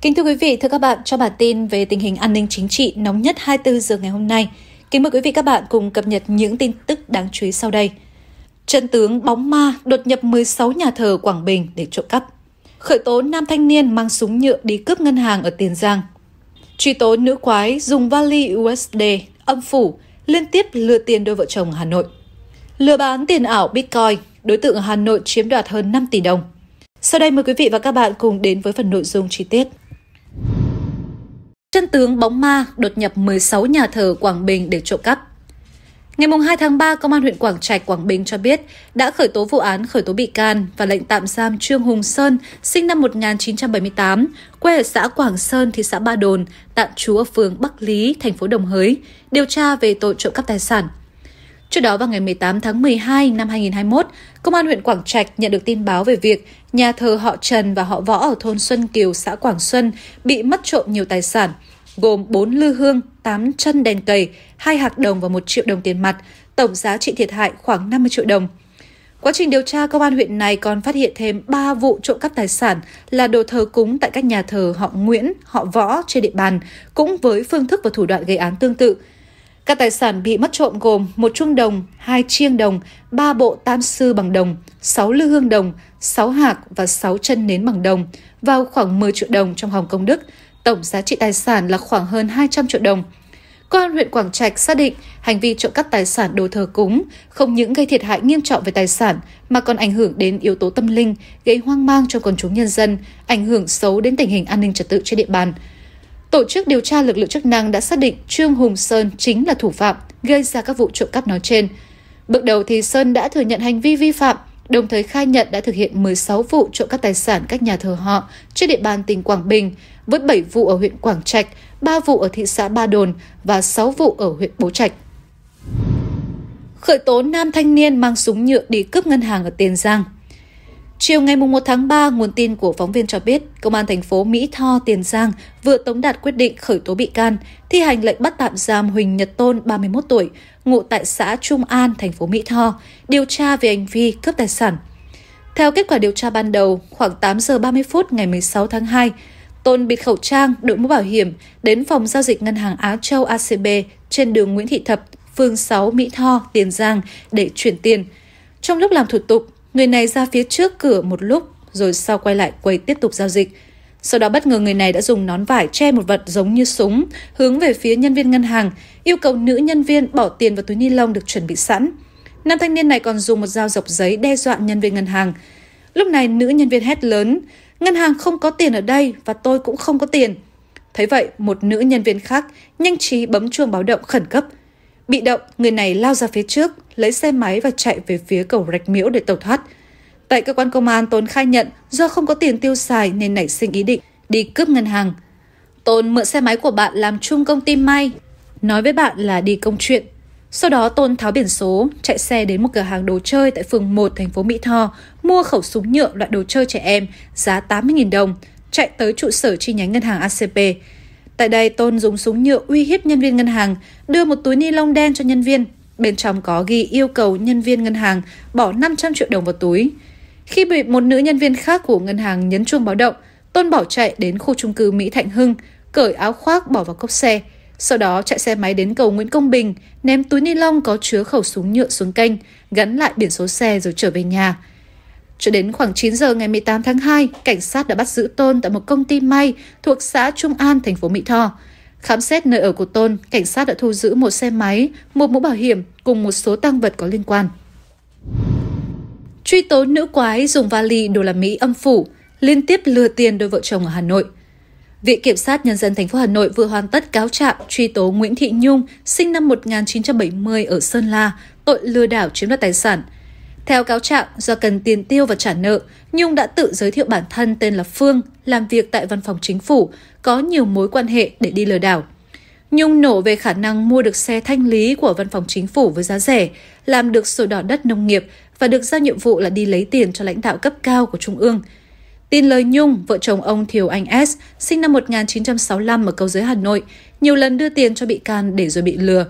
Kính thưa quý vị, thưa các bạn, cho bản tin về tình hình an ninh chính trị nóng nhất 24 giờ ngày hôm nay. Kính mời quý vị các bạn cùng cập nhật những tin tức đáng chú ý sau đây. Trận tướng bóng ma đột nhập 16 nhà thờ Quảng Bình để trộm cắp. Khởi tố nam thanh niên mang súng nhựa đi cướp ngân hàng ở Tiền Giang. Truy tố nữ quái dùng vali USD âm phủ liên tiếp lừa tiền đôi vợ chồng Hà Nội. Lừa bán tiền ảo Bitcoin, đối tượng Hà Nội chiếm đoạt hơn 5 tỷ đồng. Sau đây mời quý vị và các bạn cùng đến với phần nội dung chi tiết. Chân tướng bóng ma đột nhập 16 nhà thờ Quảng Bình để trộm cắp. Ngày 2 tháng 3, Công an huyện Quảng Trạch, Quảng Bình cho biết đã khởi tố vụ án khởi tố bị can và lệnh tạm giam Trương Hùng Sơn, sinh năm 1978, quê ở xã Quảng Sơn, thị xã Ba Đồn, tạm trú ở phường Bắc Lý, thành phố Đồng Hới, điều tra về tội trộm cắp tài sản. Trước đó vào ngày 18 tháng 12 năm 2021, Công an huyện Quảng Trạch nhận được tin báo về việc nhà thờ họ Trần và họ Võ ở thôn Xuân Kiều, xã Quảng Xuân bị mất trộm nhiều tài sản, gồm 4 lư hương, 8 chân đèn cầy, 2 hạt đồng và 1 triệu đồng tiền mặt, tổng giá trị thiệt hại khoảng 50 triệu đồng. Quá trình điều tra, công an huyện này còn phát hiện thêm 3 vụ trộm cắp tài sản là đồ thờ cúng tại các nhà thờ họ Nguyễn, họ Võ trên địa bàn, cũng với phương thức và thủ đoạn gây án tương tự – các tài sản bị mất trộm gồm một chuông đồng, hai chiêng đồng, ba bộ tam sư bằng đồng, sáu lư hương đồng, sáu hạc và sáu chân nến bằng đồng, vào khoảng 10 triệu đồng trong hòm công đức. Tổng giá trị tài sản là khoảng hơn 200 triệu đồng. Công an huyện Quảng Trạch xác định hành vi trộm cắp tài sản đồ thờ cúng không những gây thiệt hại nghiêm trọng về tài sản mà còn ảnh hưởng đến yếu tố tâm linh, gây hoang mang cho quần chúng nhân dân, ảnh hưởng xấu đến tình hình an ninh trật tự trên địa bàn. Tổ chức điều tra lực lượng chức năng đã xác định Trương Hùng Sơn chính là thủ phạm gây ra các vụ trộm cắp nói trên. Bước đầu thì Sơn đã thừa nhận hành vi vi phạm, đồng thời khai nhận đã thực hiện 16 vụ trộm cắp tài sản các nhà thờ họ trên địa bàn tỉnh Quảng Bình, với 7 vụ ở huyện Quảng Trạch, 3 vụ ở thị xã Ba Đồn và 6 vụ ở huyện Bố Trạch. Khởi tố nam thanh niên mang súng nhựa đi cướp ngân hàng ở Tiền Giang. Chiều ngày 1 tháng 3, nguồn tin của phóng viên cho biết, Công an thành phố Mỹ Tho, Tiền Giang vừa tống đạt quyết định khởi tố bị can, thi hành lệnh bắt tạm giam Huỳnh Nhật Tôn, 31 tuổi, ngụ tại xã Trung An, thành phố Mỹ Tho, điều tra về hành vi cướp tài sản. Theo kết quả điều tra ban đầu, khoảng 8 giờ 30 phút ngày 16 tháng 2, Tôn bịt khẩu trang, đội mũ bảo hiểm đến phòng giao dịch ngân hàng Á Châu ACB trên đường Nguyễn Thị Thập, phường 6 Mỹ Tho, Tiền Giang để chuyển tiền. Trong lúc làm thủ tục, Người này ra phía trước cửa một lúc rồi sau quay lại quầy tiếp tục giao dịch. Sau đó bất ngờ người này đã dùng nón vải che một vật giống như súng hướng về phía nhân viên ngân hàng, yêu cầu nữ nhân viên bỏ tiền vào túi ni lông được chuẩn bị sẵn. Nam thanh niên này còn dùng một dao dọc giấy đe dọa nhân viên ngân hàng. Lúc này nữ nhân viên hét lớn, ngân hàng không có tiền ở đây và tôi cũng không có tiền. Thấy vậy, một nữ nhân viên khác nhanh trí bấm chuông báo động khẩn cấp – Bị động, người này lao ra phía trước, lấy xe máy và chạy về phía cầu rạch miễu để tẩu thoát. Tại cơ quan công an, Tôn khai nhận do không có tiền tiêu xài nên nảy sinh ý định đi cướp ngân hàng. Tôn mượn xe máy của bạn làm chung công ty may, nói với bạn là đi công chuyện. Sau đó Tôn tháo biển số, chạy xe đến một cửa hàng đồ chơi tại phường 1 thành phố Mỹ Tho, mua khẩu súng nhựa loại đồ chơi trẻ em giá 80.000 đồng, chạy tới trụ sở chi nhánh ngân hàng ACP. Tại đây, Tôn dùng súng nhựa uy hiếp nhân viên ngân hàng, đưa một túi ni lông đen cho nhân viên. Bên trong có ghi yêu cầu nhân viên ngân hàng bỏ 500 triệu đồng vào túi. Khi bị một nữ nhân viên khác của ngân hàng nhấn chuông báo động, Tôn bỏ chạy đến khu trung cư Mỹ Thạnh Hưng, cởi áo khoác bỏ vào cốp xe. Sau đó chạy xe máy đến cầu Nguyễn Công Bình, ném túi ni lông có chứa khẩu súng nhựa xuống kênh, gắn lại biển số xe rồi trở về nhà. Cho đến khoảng 9 giờ ngày 18 tháng 2, cảnh sát đã bắt giữ Tôn tại một công ty may thuộc xã Trung An, thành phố Mỹ Tho. Khám xét nơi ở của Tôn, cảnh sát đã thu giữ một xe máy, một mũ bảo hiểm cùng một số tăng vật có liên quan. Truy tố nữ quái dùng vali đô la Mỹ âm phủ, liên tiếp lừa tiền đôi vợ chồng ở Hà Nội. Viện Kiểm sát Nhân dân thành phố Hà Nội vừa hoàn tất cáo trạng truy tố Nguyễn Thị Nhung, sinh năm 1970 ở Sơn La, tội lừa đảo chiếm đoạt tài sản – theo cáo trạng, do cần tiền tiêu và trả nợ, Nhung đã tự giới thiệu bản thân tên là Phương, làm việc tại văn phòng chính phủ, có nhiều mối quan hệ để đi lừa đảo. Nhung nổ về khả năng mua được xe thanh lý của văn phòng chính phủ với giá rẻ, làm được sổ đỏ đất nông nghiệp và được giao nhiệm vụ là đi lấy tiền cho lãnh đạo cấp cao của Trung ương. Tin lời Nhung, vợ chồng ông Thiều Anh S, sinh năm 1965 ở Cầu Giới Hà Nội, nhiều lần đưa tiền cho bị can để rồi bị lừa.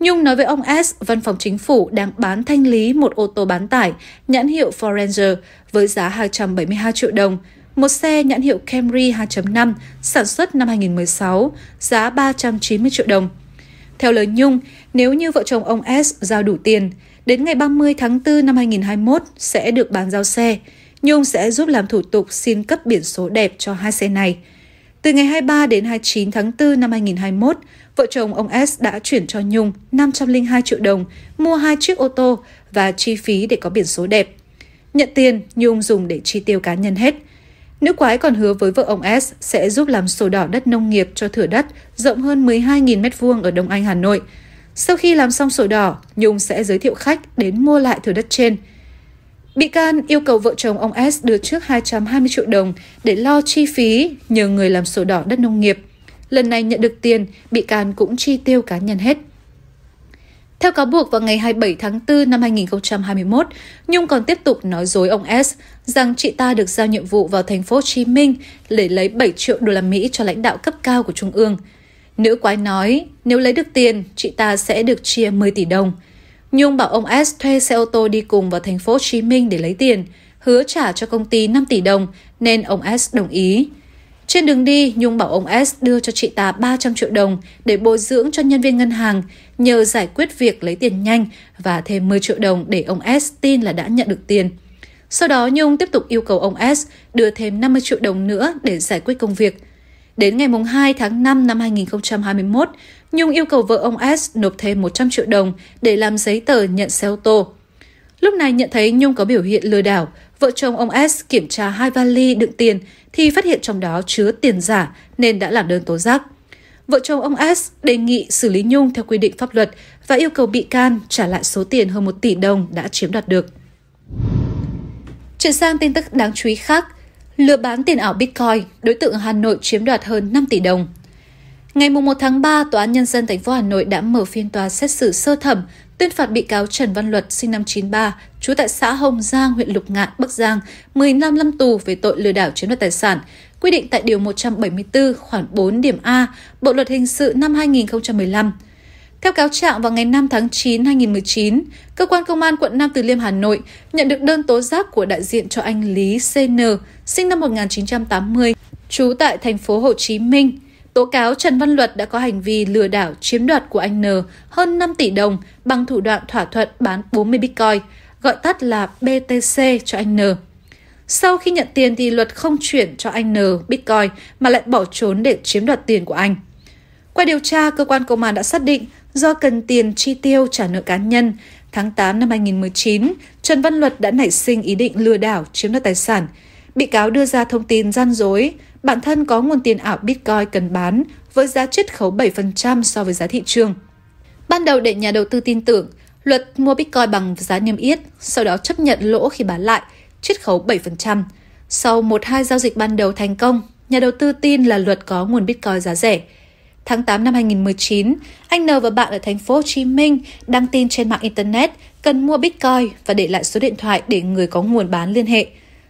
Nhung nói với ông S, văn phòng chính phủ đang bán thanh lý một ô tô bán tải nhãn hiệu Forenger với giá 272 triệu đồng, một xe nhãn hiệu Camry 2.5 sản xuất năm 2016, giá 390 triệu đồng. Theo lời Nhung, nếu như vợ chồng ông S giao đủ tiền, đến ngày 30 tháng 4 năm 2021 sẽ được bán giao xe. Nhung sẽ giúp làm thủ tục xin cấp biển số đẹp cho hai xe này. Từ ngày 23 đến 29 tháng 4 năm 2021, vợ chồng ông S đã chuyển cho Nhung 502 triệu đồng mua hai chiếc ô tô và chi phí để có biển số đẹp. Nhận tiền, Nhung dùng để chi tiêu cá nhân hết. Nữ quái còn hứa với vợ ông S sẽ giúp làm sổ đỏ đất nông nghiệp cho thửa đất rộng hơn 12.000 m2 ở Đông Anh, Hà Nội. Sau khi làm xong sổ đỏ, Nhung sẽ giới thiệu khách đến mua lại thửa đất trên. Bị can yêu cầu vợ chồng ông S đưa trước 220 triệu đồng để lo chi phí nhờ người làm sổ đỏ đất nông nghiệp. Lần này nhận được tiền, bị can cũng chi tiêu cá nhân hết. Theo cáo buộc vào ngày 27 tháng 4 năm 2021, Nhung còn tiếp tục nói dối ông S rằng chị ta được giao nhiệm vụ vào thành phố Hồ Chí Minh để lấy 7 triệu đô la Mỹ cho lãnh đạo cấp cao của Trung ương. Nữ quái nói, nếu lấy được tiền, chị ta sẽ được chia 10 tỷ đồng. Nhung bảo ông S thuê xe ô tô đi cùng vào thành phố Hồ Chí Minh để lấy tiền, hứa trả cho công ty 5 tỷ đồng nên ông S đồng ý. Trên đường đi, Nhung bảo ông S đưa cho chị ta 300 triệu đồng để bồi dưỡng cho nhân viên ngân hàng nhờ giải quyết việc lấy tiền nhanh và thêm 10 triệu đồng để ông S tin là đã nhận được tiền. Sau đó Nhung tiếp tục yêu cầu ông S đưa thêm 50 triệu đồng nữa để giải quyết công việc. Đến ngày 2 tháng 5 năm 2021, Nhung yêu cầu vợ ông S nộp thêm 100 triệu đồng để làm giấy tờ nhận xe ô tô. Lúc này nhận thấy Nhung có biểu hiện lừa đảo, vợ chồng ông S kiểm tra hai vali đựng tiền thì phát hiện trong đó chứa tiền giả nên đã làm đơn tố giác. Vợ chồng ông S đề nghị xử lý Nhung theo quy định pháp luật và yêu cầu bị can trả lại số tiền hơn 1 tỷ đồng đã chiếm đoạt được. Chuyển sang tin tức đáng chú ý khác, lừa bán tiền ảo Bitcoin, đối tượng Hà Nội chiếm đoạt hơn 5 tỷ đồng. Ngày 1 tháng 3, Tòa án Nhân dân thành phố Hà Nội đã mở phiên tòa xét xử sơ thẩm tuyên phạt bị cáo Trần Văn Luật sinh năm 93, trú tại xã Hồng Giang, huyện Lục Ngạn, Bắc Giang, 15 năm tù về tội lừa đảo chiếm đoạt tài sản, quy định tại Điều 174 khoản 4 điểm A Bộ Luật Hình sự năm 2015. Theo cáo trạng vào ngày 5 tháng 9 2019, cơ quan công an quận Nam Từ Liêm Hà Nội nhận được đơn tố giác của đại diện cho anh Lý CN, sinh năm 1980, trú tại thành phố Hồ Chí Minh, tố cáo Trần Văn Luật đã có hành vi lừa đảo chiếm đoạt của anh N hơn 5 tỷ đồng bằng thủ đoạn thỏa thuận bán 40 Bitcoin, gọi tắt là BTC cho anh N. Sau khi nhận tiền thì Luật không chuyển cho anh N Bitcoin mà lại bỏ trốn để chiếm đoạt tiền của anh. Qua điều tra, cơ quan công an đã xác định do cần tiền chi tiêu trả nợ cá nhân, tháng 8 năm 2019, Trần Văn Luật đã nảy sinh ý định lừa đảo chiếm đoạt tài sản. Bị cáo đưa ra thông tin gian dối, bản thân có nguồn tiền ảo Bitcoin cần bán với giá chiết khấu 7% so với giá thị trường. Ban đầu để nhà đầu tư tin tưởng, luật mua Bitcoin bằng giá niêm yết, sau đó chấp nhận lỗ khi bán lại, chiết khấu 7%. Sau một hai giao dịch ban đầu thành công, nhà đầu tư tin là luật có nguồn Bitcoin giá rẻ. Tháng 8 năm 2019, anh N và bạn ở thành phố Hồ Chí Minh đăng tin trên mạng internet cần mua Bitcoin và để lại số điện thoại để người có nguồn bán liên hệ.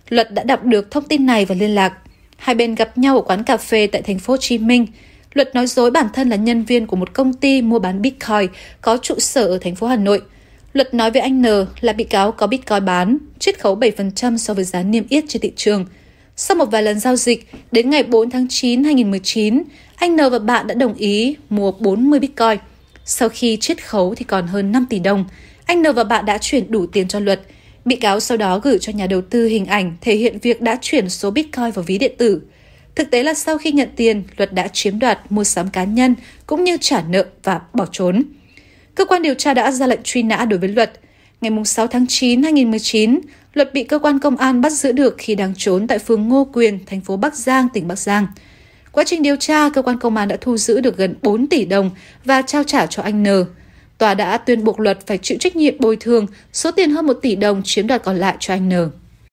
Luật đã đọc được thông tin này và liên lạc. Hai bên gặp nhau ở quán cà phê tại thành phố Hồ Chí Minh. Luật nói dối bản thân là nhân viên của một công ty mua bán Bitcoin có trụ sở ở thành phố Hà Nội. Luật nói với anh N là bị cáo có Bitcoin bán, chiết khấu 7% so với giá niêm yết trên thị trường. Sau một vài lần giao dịch, đến ngày 4 tháng 9 2019, anh N và bạn đã đồng ý mua 40 Bitcoin. Sau khi chiết khấu thì còn hơn 5 tỷ đồng, anh N và bạn đã chuyển đủ tiền cho Luật. Bị cáo sau đó gửi cho nhà đầu tư hình ảnh thể hiện việc đã chuyển số Bitcoin vào ví điện tử. Thực tế là sau khi nhận tiền, Luật đã chiếm đoạt mua sắm cá nhân cũng như trả nợ và bỏ trốn. Cơ quan điều tra đã ra lệnh truy nã đối với Luật. Ngày 6 tháng 9 2019, Luật bị cơ quan công an bắt giữ được khi đang trốn tại phường Ngô Quyền, thành phố Bắc Giang, tỉnh Bắc Giang. Quá trình điều tra, cơ quan công an đã thu giữ được gần 4 tỷ đồng và trao trả cho anh N. Tòa đã tuyên buộc luật phải chịu trách nhiệm bồi thường số tiền hơn 1 tỷ đồng chiếm đoạt còn lại cho anh N.